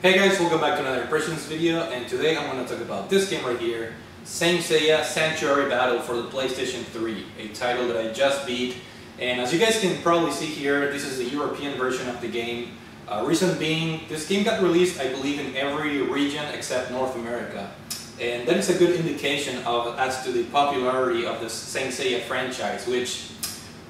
Hey guys, welcome back to another impressions video and today I'm going to talk about this game right here Saint Seiya Sanctuary Battle for the PlayStation 3 a title that I just beat. And as you guys can probably see here this is the European version of the game. Uh, reason being this game got released I believe in every region except North America. And that is a good indication of as to the popularity of the Saint Seiya franchise which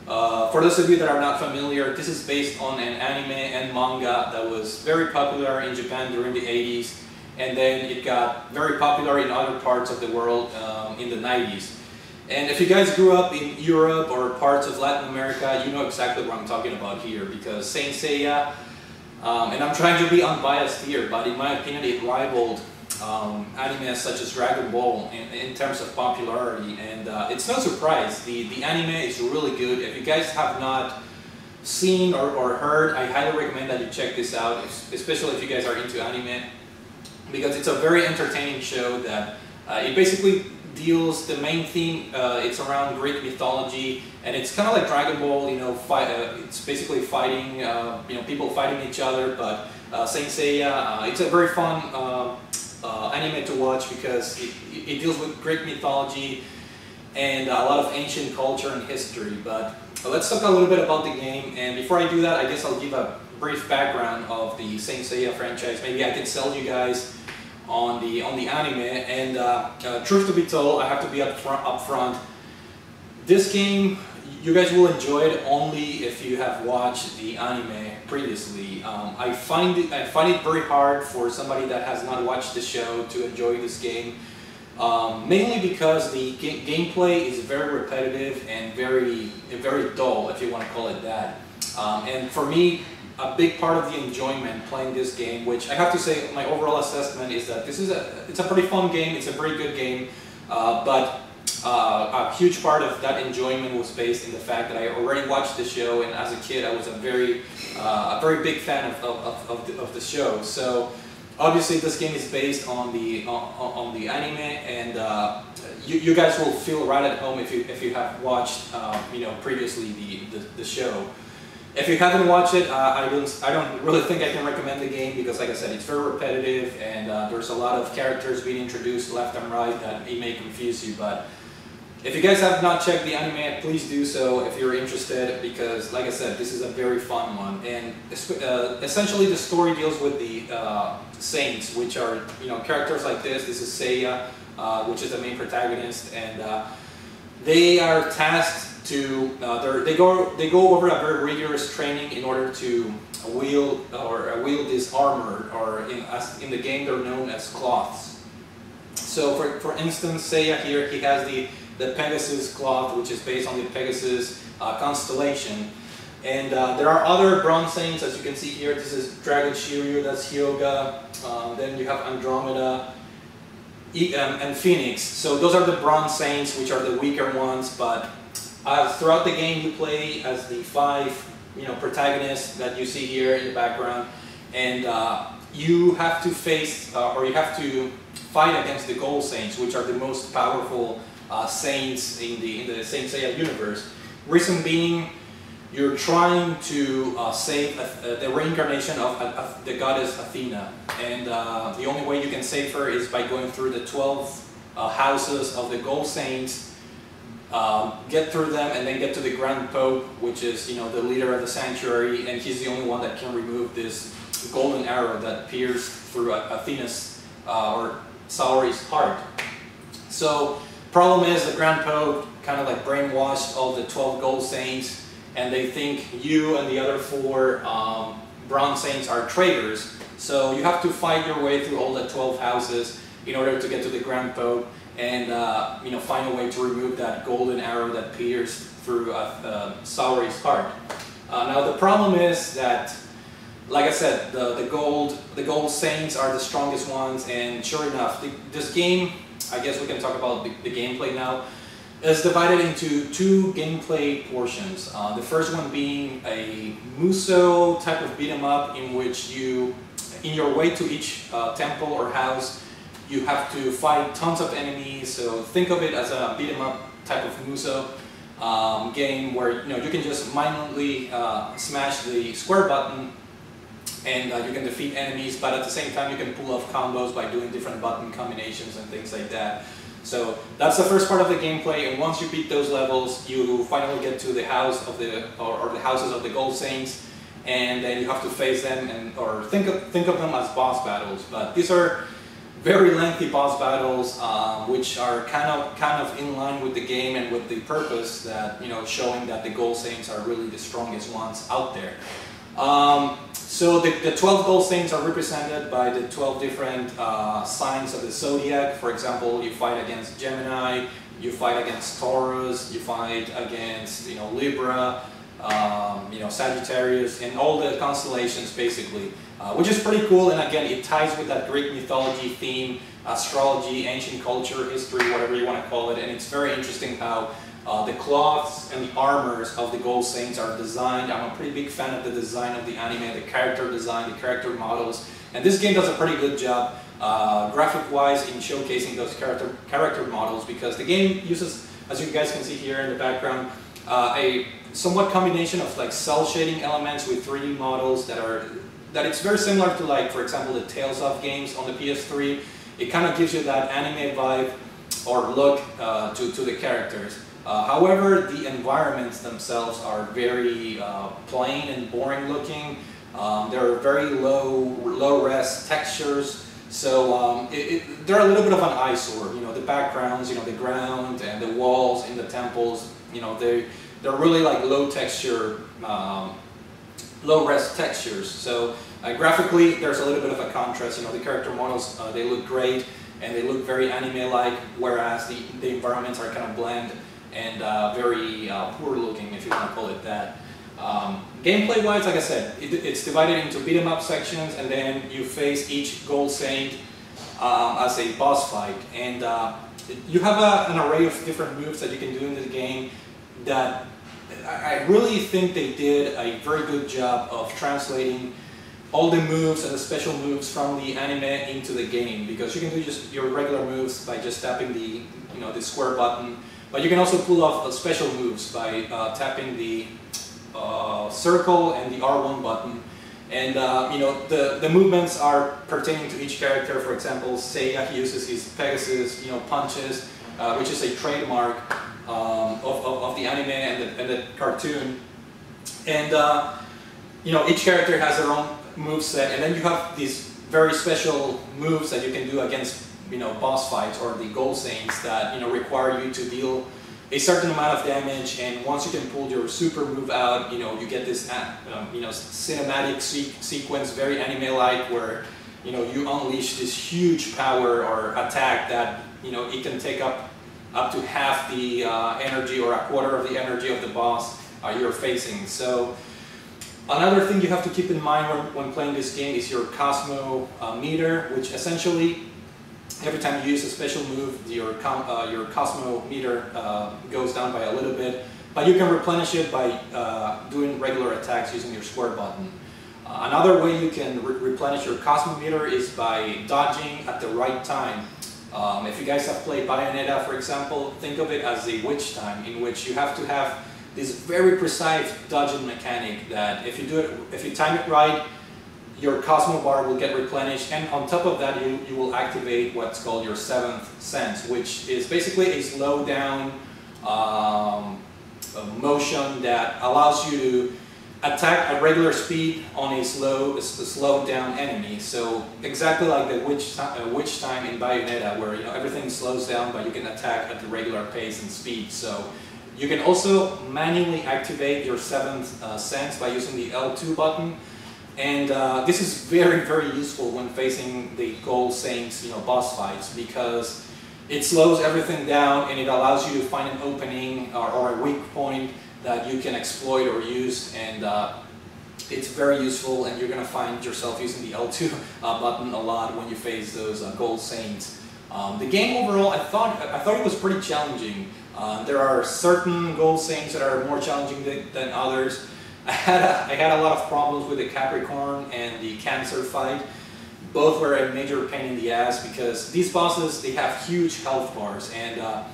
uh, for those of you that are not familiar, this is based on an anime and manga that was very popular in Japan during the 80s and then it got very popular in other parts of the world um, in the 90s. And if you guys grew up in Europe or parts of Latin America, you know exactly what I'm talking about here because Saint Seiya, um, and I'm trying to be unbiased here, but in my opinion it rivaled um, animes such as Dragon Ball in, in terms of popularity. And uh, it's no surprise the, the anime is really good. If you guys have not seen or, or heard I highly recommend that you check this out especially if you guys are into anime because it's a very entertaining show that uh, it basically deals the main theme uh, it's around Greek mythology and it's kind of like Dragon Ball you know fight, uh, it's basically fighting uh, you know people fighting each other but uh, Saint Seiya uh, it's a very fun uh, anime to watch because it, it, deals with Greek mythology and a lot of ancient culture and history. But let's talk a little bit about the game. And before I do that, I guess I'll give a brief background of the Saint Seiya franchise. Maybe I can sell you guys on the on the anime. And uh, uh, truth to be told, I have to be up. Up front. This game you guys will enjoy it only if you have watched the anime previously. Um, I find it I find it very hard for somebody that has not watched the show to enjoy this game. Um, mainly because the ga gameplay is very repetitive and very very dull, if you want to call it that. Um, and for me, a big part of the enjoyment playing this game, which I have to say, my overall assessment is that this is a it's a pretty fun game. It's a very good game, uh, but uh, a huge part of that enjoyment was based in the fact that I already watched the show and as a kid I was a very, uh, a very big fan of, of, of, the, of the show. So obviously this game is based on the, on, on the anime and uh, you, you guys will feel right at home if you, if you have watched uh, you know, previously the, the, the show. If you haven't watched it, uh, I don't I don't really think I can recommend the game because, like I said, it's very repetitive and uh, there's a lot of characters being introduced left and right that it may confuse you. But if you guys have not checked the anime, please do so if you're interested because, like I said, this is a very fun one. And uh, essentially the story deals with the uh, saints, which are, you know, characters like this. This is Seiya, uh, which is the main protagonist. And uh, they are tasked to, uh, they, go, they go over a very rigorous training in order to wield or wield this armor, or in, in the game they're known as cloths. So for, for instance, Seiya here, he has the the Pegasus cloth, which is based on the Pegasus uh, constellation. And uh, there are other bronze saints, as you can see here. This is Dragon Shiryu, that's Hyoga. Um, then you have Andromeda e um, and Phoenix. So those are the bronze saints, which are the weaker ones. But uh, throughout the game, you play as the five you know, protagonists that you see here in the background. And uh, you have to face, uh, or you have to fight against the Gold Saints, which are the most powerful uh, saints in the, in the Saint Seiya universe. Reason being, you're trying to uh, save uh, the reincarnation of, the goddess Athena. And uh, the only way you can save her is by going through the 12 uh, houses of the Gold Saints, um, get through them and then get to the Grand Pope, which is you know the leader of the sanctuary, and he's the only one that can remove this golden arrow that pierced through Athena's uh, or Saori's heart. So Problem is the Grand Pope kind of like brainwashed all the 12 gold saints and they think you and the other four um, bronze saints are traitors. So you have to fight your way through all the 12 houses in order to get to the Grand Pope and uh, you know find a way to remove that golden arrow that pierced through uh, uh, Saori's heart. Uh, now the problem is that, like I said, the, the gold the gold saints are the strongest ones, and sure enough, the, this game I guess we can talk about the, the gameplay now. It's divided into two gameplay portions. Uh, the first one being a Muso type of beat 'em up in which you, in your way to each uh, temple or house, you have to fight tons of enemies. So think of it as a beat 'em up type of Muso um, game where you know you can just mindlessly uh, smash the square button and uh, you can defeat enemies, but at the same time you can pull off combos by doing different button combinations and things like that. So that's the first part of the gameplay, and once you beat those levels, you finally get to the house of the or, or the houses of the Gold Saints, and then you have to face them and or think of think of them as boss battles. But these are very lengthy boss battles, um, which are kind of kind of in line with the game and with the purpose that you know showing that the Gold Saints are really the strongest ones out there. Um, so the, the 12 gold saints are represented by the 12 different uh, signs of the zodiac. For example, you fight against Gemini, you fight against Taurus, you fight against you know Libra, um, you know Sagittarius, and all the constellations basically, uh, which is pretty cool. And again, it ties with that Greek mythology theme, astrology, ancient culture, history, whatever you want to call it. And it's very interesting how uh, the cloths and the armors of the Gold Saints are designed. I'm a pretty big fan of the design of the anime, the character design, the character models. And this game does a pretty good job uh, graphic-wise in showcasing those character, character models because the game uses, as you guys can see here in the background, uh, a somewhat combination of like cel shading elements with 3D models that are that it's very similar to like, for example, the Tales of games on the PS3. It kind of gives you that anime vibe or look uh, to, to the characters. Uh, however, the environments themselves are very uh, plain and boring looking. Um, they're very low, low res textures. So um, it, it, they're a little bit of an eyesore. You know, the backgrounds, you know, the ground and the walls in the temples. You know, they they're really like low texture, um, low res textures. So uh, graphically, there's a little bit of a contrast. You know, the character models uh, they look great and they look very anime-like, whereas the the environments are kind of bland and uh, very uh, poor looking, if you want to call it that. Um, gameplay wise, like I said, it, it's divided into beat 'em up sections, and then you face each gold saint um, as a boss fight. And uh, you have a, an array of different moves that you can do in the game that I really think they did a very good job of translating all the moves and the special moves from the anime into the game because you can do just your regular moves by just tapping the you know the square button but you can also pull off special moves by uh, tapping the uh, circle and the R1 button. And uh, you know the, the movements are pertaining to each character. For example, Seiya he uses his Pegasus, you know, punches, which is a trademark um, of, of, of, the anime and the, and the cartoon. And you know each character has their own move set, and then you have these very special moves that you can do against you know, boss fights or the gold saints that, you know, require you to deal a certain amount of damage and once you can pull your super move out, you know, you get this, uh, um, you know, cinematic se sequence, very anime-like where, you know, you unleash this huge power or attack that, you know, it can take up up to half the uh, energy or a quarter of the energy of the boss uh, you're facing. So another thing you have to keep in mind when, when playing this game is your Cosmo uh, meter, which essentially every time you use a special move, your, uh, your Cosmo meter uh, goes down by a little bit, but you can replenish it by uh, doing regular attacks using your square button. Uh, another way you can re replenish your Cosmo meter is by dodging at the right time. Um, if you guys have played Bayonetta, for example, think of it as a witch time, in which you have to have this very precise dodging mechanic that if you do it, if you time it right, your Cosmo bar will get replenished and on top of that you, you will activate what's called your seventh sense which is basically a slow down um, motion that allows you to attack at regular speed on a slow, a slowed down enemy. So exactly like the witch, uh, witch time in Bayonetta where you know everything slows down but you can attack at the regular pace and speed. So you can also manually activate your seventh uh, sense by using the L2 button and uh, this is very, very useful when facing the Gold Saints, you know, boss fights because it slows everything down and it allows you to find an opening or, or a weak point that you can exploit or use and uh, it's very useful and you're going to find yourself using the L2 uh, button a lot when you face those uh, Gold Saints. Um, the game overall, I thought, I thought it was pretty challenging. Uh, there are certain Gold Saints that are more challenging than others. I had, a, I had a lot of problems with the Capricorn and the Cancer fight. Both were a major pain in the ass because these bosses, they have huge health bars and uh,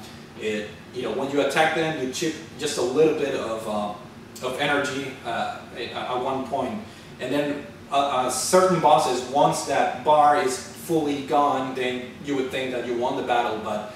it, you know, when you attack them, you chip just a little bit of, uh, of energy uh, at one point. And then uh, certain bosses, once that bar is fully gone, then you would think that you won the battle, but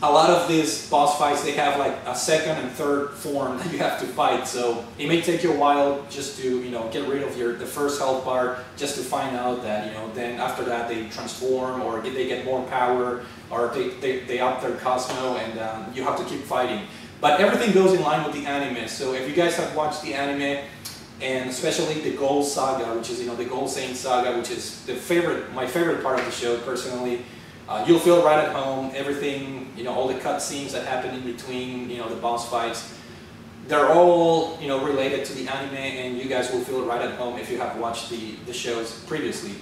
a lot of these boss fights, they have like a second and third form that you have to fight, so it may take you a while just to, you know, get rid of your the first health bar, just to find out that, you know, then after that they transform, or they get more power, or they, they, they up their Cosmo, and um, you have to keep fighting. But everything goes in line with the anime, so if you guys have watched the anime, and especially the Gold Saga, which is, you know, the Gold Saint Saga, which is the favorite, my favorite part of the show, personally, uh, you'll feel right at home. Everything, you know, all the cutscenes that happen in between, you know, the boss fights, they're all, you know, related to the anime, and you guys will feel right at home if you have watched the, the shows previously.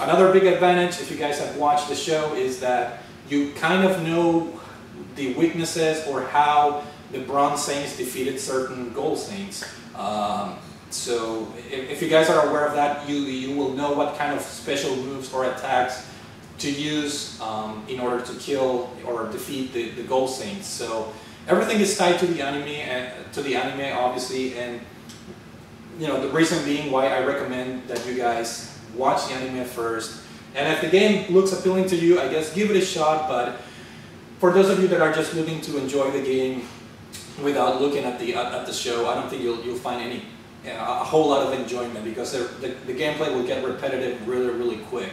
Another big advantage, if you guys have watched the show, is that you kind of know the weaknesses or how the Bronze Saints defeated certain Gold Saints. Um, so if, if, you guys are aware of that, you, you will know what kind of special moves or attacks to use um, in order to kill or defeat the, the Gold Saints. So everything is tied to the anime, uh, to the anime obviously, and you know the reason being why I recommend that you guys watch the anime first. And if the game looks appealing to you, I guess give it a shot. But for those of you that are just looking to enjoy the game without looking at the at, the show, I don't think you'll you'll find any a whole lot of enjoyment because the, the gameplay will get repetitive really really quick.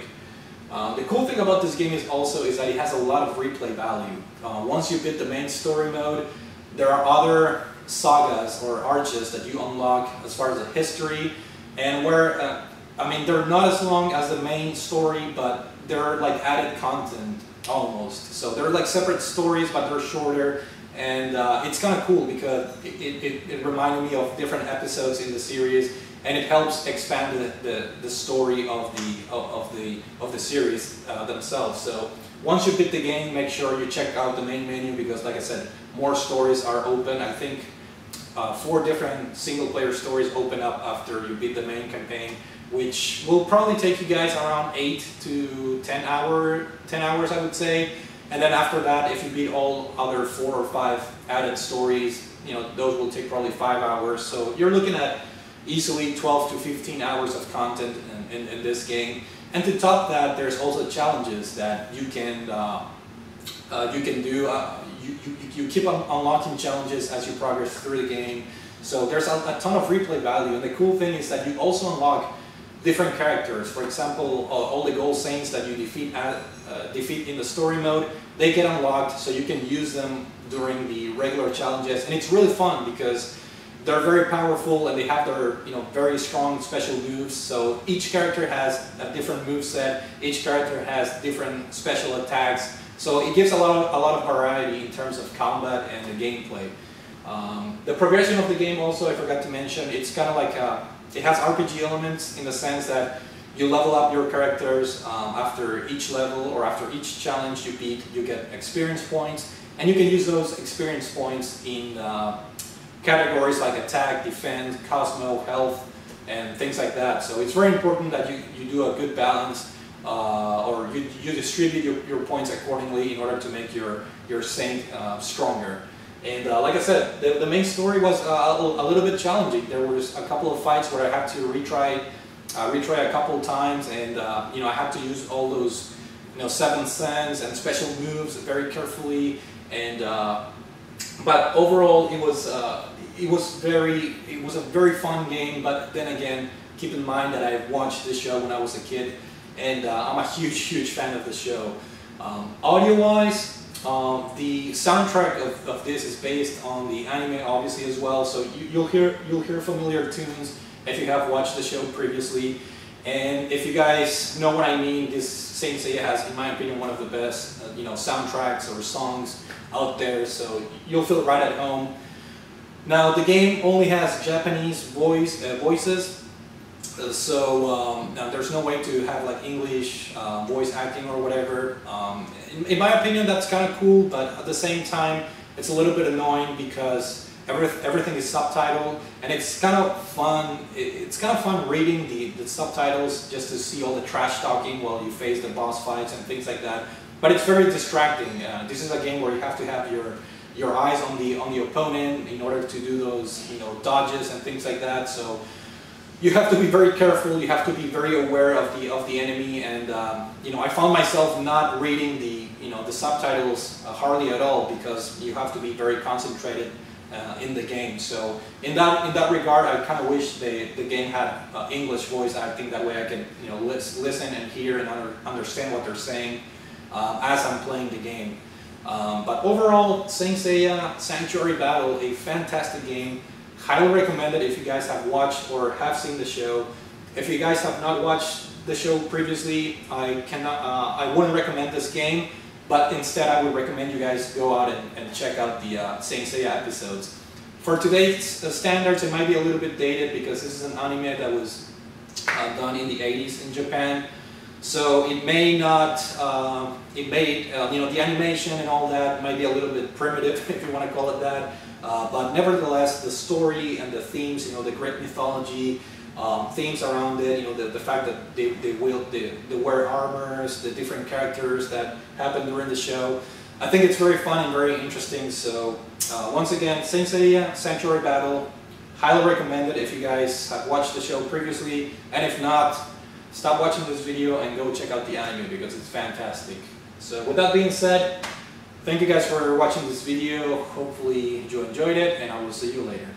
Um, the cool thing about this game is also is that it has a lot of replay value. Uh, once you beat the main story mode, there are other sagas or arches that you unlock as far as the history and where, uh, I mean, they're not as long as the main story, but they're like added content almost. So they're like separate stories, but they're shorter. And uh, it's kind of cool because it, it, it reminded me of different episodes in the series and it helps expand the, the, the story of the, of, of the, of the series uh, themselves. So once you beat the game, make sure you check out the main menu because like I said, more stories are open. I think uh, four different single player stories open up after you beat the main campaign, which will probably take you guys around eight to 10 hour, 10 hours I would say. And then after that, if you beat all other four or five added stories, you know, those will take probably five hours. So you're looking at easily 12 to 15 hours of content in, in, in this game. And to top that, there's also challenges that you can uh, uh, you can do. Uh, you, you, you keep on unlocking challenges as you progress through the game. So there's a, a, ton of replay value. And the cool thing is that you also unlock different characters. For example, all the Gold Saints that you defeat at, uh, defeat in the story mode, they get unlocked so you can use them during the regular challenges. And it's really fun because they're very powerful and they have their you know very strong special moves. So each character has a different move set. Each character has different special attacks. So it gives a lot of a lot of variety in terms of combat and the gameplay. Um, the progression of the game also I forgot to mention. It's kind of like a, it has RPG elements in the sense that you level up your characters um, after each level or after each challenge you beat. You get experience points, and you can use those experience points in uh, categories like attack, defend, Cosmo, health, and things like that. So it's very important that you, you do a good balance uh, or you, you distribute your, your points accordingly in order to make your, your Saint uh, stronger. And uh, like I said, the, the main story was uh, a, little bit challenging. There was a couple of fights where I had to retry, uh, retry a couple of times, and uh, you know I had to use all those, you know, seven sense and special moves very carefully. And but overall, it was it was very, it was a very fun game, but then again, keep in mind that I watched this show when I was a kid, and uh, I'm a huge, huge fan of the show. Um, Audio-wise, um, the soundtrack of, of this is based on the anime, obviously, as well, so you, will hear, you'll hear familiar tunes if you have watched the show previously. And if you guys know what I mean, this Saint Seiya has, in my opinion, one of the best, uh, you know, soundtracks or songs out there, so you'll feel right at home. Now the game only has Japanese voice uh, voices, uh, so um, there's no way to have like English uh, voice acting or whatever. Um, in, in, my opinion, that's kind of cool, but at the same time, it's a little bit annoying because every, everything is subtitled, and it's kind of fun. it's kind of fun reading the, the subtitles just to see all the trash talking while you face the boss fights and things like that. But it's very distracting. Uh, this is a game where you have to have your your eyes on the on the opponent in order to do those you know dodges and things like that. So you have to be very careful. You have to be very aware of the of the enemy, and um, you know I found myself not reading the you know the subtitles uh, hardly at all because you have to be very concentrated uh, in the game. So in that in that regard, I kind of wish the the game had uh, English voice acting. That way, I can you know lis listen and hear and under, understand what they're saying uh, as I'm playing the game. Um, but overall, Saint Seiya Sanctuary Battle, a fantastic game. Highly recommend it if you guys have watched or have seen the show. If you guys have not watched the show previously, I cannot, uh, I wouldn't recommend this game, but instead I would recommend you guys go out and, and check out the uh, Saint Seiya episodes. For today's uh, standards, it might be a little bit dated because this is an anime that was uh, done in the 80s in Japan. So it may not, uh, it may, uh, you know, the animation and all that might be a little bit primitive, if you want to call it that. Uh, but nevertheless, the story and the themes, you know, the Greek mythology, um, themes around it, you know, the, the fact that they, they, they, they wear armors, the different characters that happen during the show. I think it's very fun and very interesting. So uh, once again, Saint Seiya Sanctuary Battle, highly recommend it if you guys have watched the show previously. And if not, stop watching this video and go check out the anime because it's fantastic. So with that being said, Thank you guys for watching this video. Hopefully you enjoyed it and I will see you later.